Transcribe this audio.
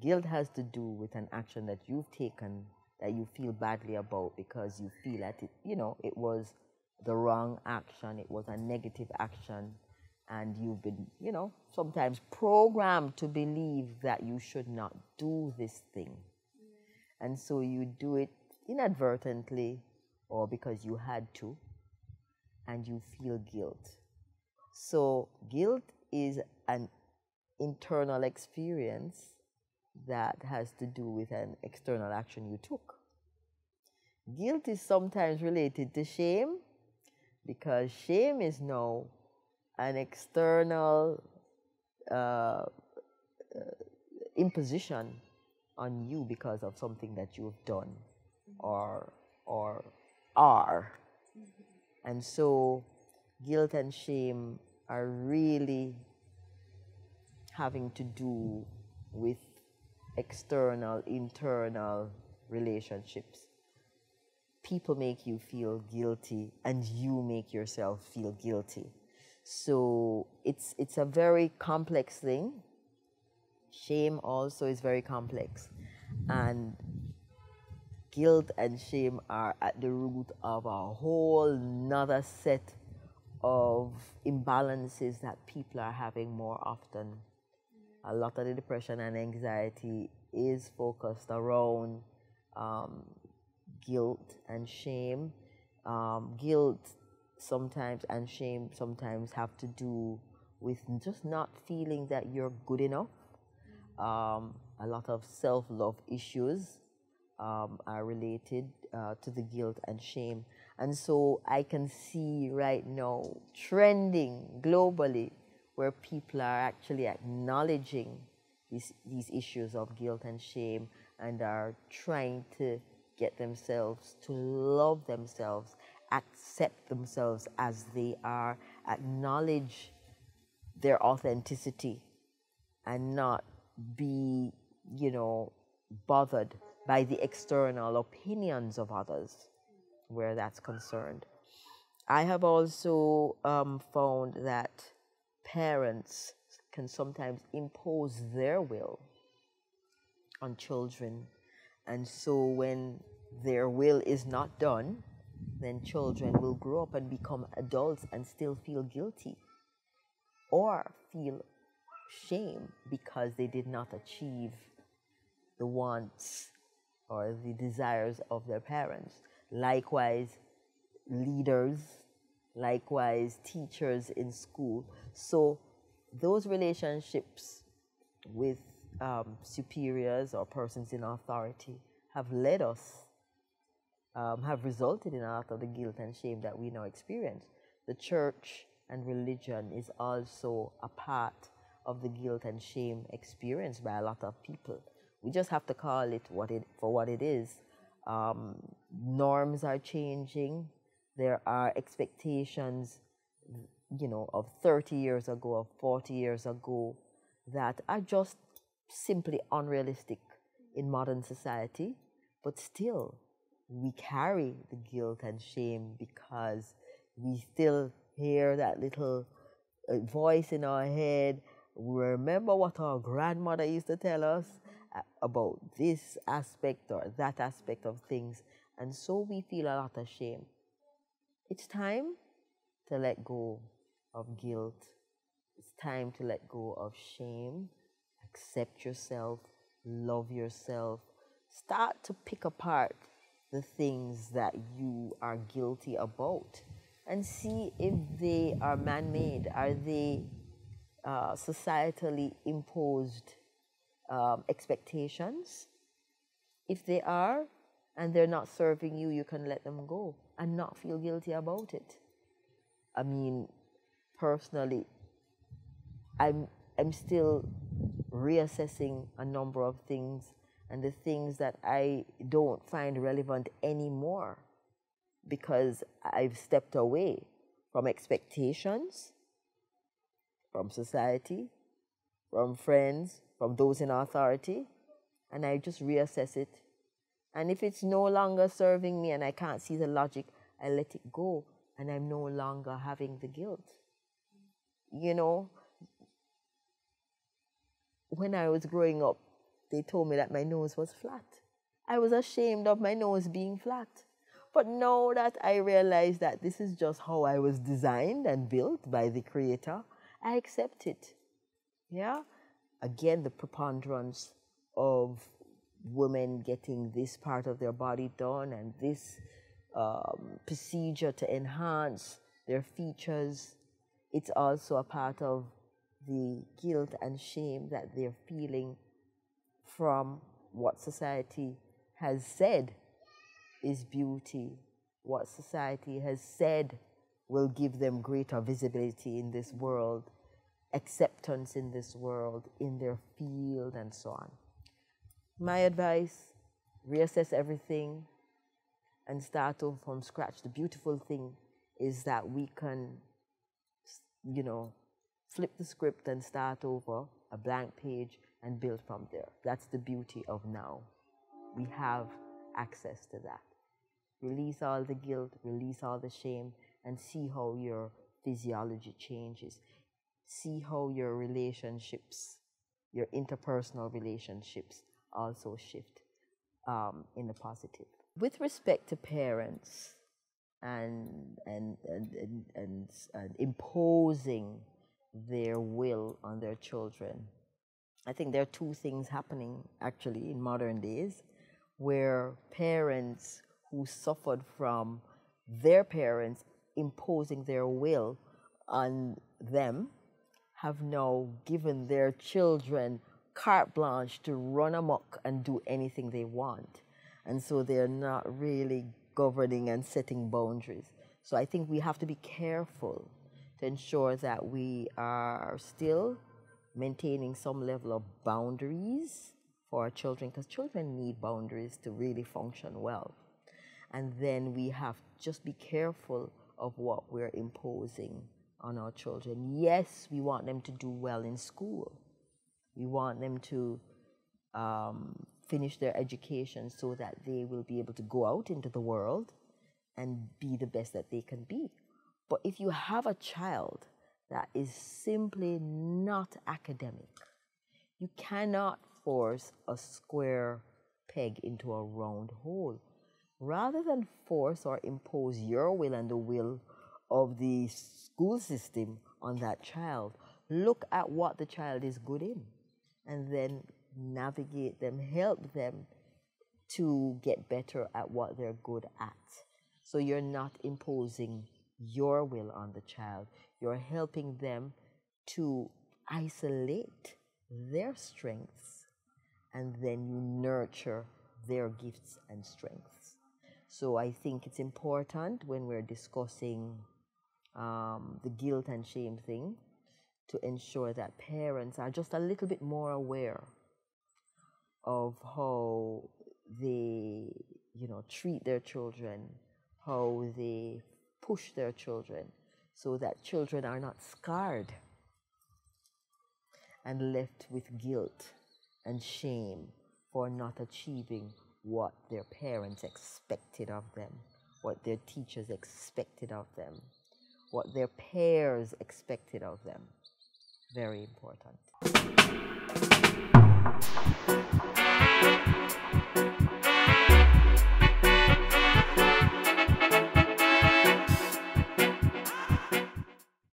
Guilt has to do with an action that you've taken that you feel badly about because you feel that it, you know, it was the wrong action, it was a negative action, and you've been, you know, sometimes programmed to believe that you should not do this thing. And so you do it inadvertently or because you had to, and you feel guilt. So, guilt is an internal experience that has to do with an external action you took. Guilt is sometimes related to shame because shame is now an external uh, uh, imposition on you because of something that you've done mm-hmm. or or are. Mm-hmm. And so guilt and shame are really having to do with external, internal relationships. People make you feel guilty and you make yourself feel guilty. So it's, it's a very complex thing. Shame also is very complex. And guilt and shame are at the root of a whole nother set of imbalances that people are having more often a lot of the depression and anxiety is focused around um, guilt and shame. Um, guilt sometimes and shame sometimes have to do with just not feeling that you're good enough. Um, a lot of self love issues um, are related uh, to the guilt and shame. And so I can see right now trending globally where people are actually acknowledging these, these issues of guilt and shame and are trying to get themselves to love themselves, accept themselves as they are, acknowledge their authenticity, and not be, you know, bothered by the external opinions of others where that's concerned. I have also um, found that parents can sometimes impose their will on children. And so when their will is not done, then children will grow up and become adults and still feel guilty or feel shame because they did not achieve the wants or the desires of their parents. Likewise, leaders likewise teachers in school. So those relationships with um, superiors or persons in authority have led us, um, have resulted in a lot of the guilt and shame that we now experience. The church and religion is also a part of the guilt and shame experienced by a lot of people. We just have to call it what it for what it is. Um, norms are changing, there are expectations, you know, of 30 years ago, of 40 years ago, that are just simply unrealistic in modern society, but still we carry the guilt and shame because we still hear that little uh, voice in our head. We remember what our grandmother used to tell us uh, about this aspect or that aspect of things, and so we feel a lot of shame. It's time to let go of guilt. It's time to let go of shame. Accept yourself. Love yourself. Start to pick apart the things that you are guilty about and see if they are man made. Are they uh, societally imposed um, expectations? If they are, and they're not serving you, you can let them go and not feel guilty about it. I mean, personally, I'm I'm still reassessing a number of things and the things that I don't find relevant anymore because I've stepped away from expectations from society, from friends, from those in authority, and I just reassess it and if it's no longer serving me and I can't see the logic, I let it go and I'm no longer having the guilt. You know, when I was growing up, they told me that my nose was flat. I was ashamed of my nose being flat. But now that I realize that this is just how I was designed and built by the Creator, I accept it. Yeah? Again, the preponderance of women getting this part of their body done and this um, procedure to enhance their features. It's also a part of the guilt and shame that they're feeling from what society has said is beauty, what society has said will give them greater visibility in this world, acceptance in this world, in their field, and so on. My advice reassess everything and start over from scratch. The beautiful thing is that we can, you know, flip the script and start over a blank page and build from there. That's the beauty of now. We have access to that. Release all the guilt, release all the shame, and see how your physiology changes. See how your relationships, your interpersonal relationships, also shift um, in the positive. With respect to parents and, and, and, and, and, and imposing their will on their children, I think there are two things happening actually in modern days where parents who suffered from their parents imposing their will on them have now given their children carte blanche to run amok and do anything they want. And so they're not really governing and setting boundaries. So I think we have to be careful to ensure that we are still maintaining some level of boundaries for our children because children need boundaries to really function well. And then we have just be careful of what we're imposing on our children. Yes, we want them to do well in school. We want them to um, finish their education so that they will be able to go out into the world and be the best that they can be. But if you have a child that is simply not academic, you cannot force a square peg into a round hole. Rather than force or impose your will and the will of the school system on that child, look at what the child is good in and then navigate them, help them to get better at what they're good at. So you're not imposing your will on the child, you're helping them to isolate their strengths and then you nurture their gifts and strengths. So I think it's important when we're discussing um, the guilt and shame thing to ensure that parents are just a little bit more aware of how they, you know, treat their children, how they push their children, so that children are not scarred and left with guilt and shame for not achieving what their parents expected of them, what their teachers expected of them, what their peers expected of them very important.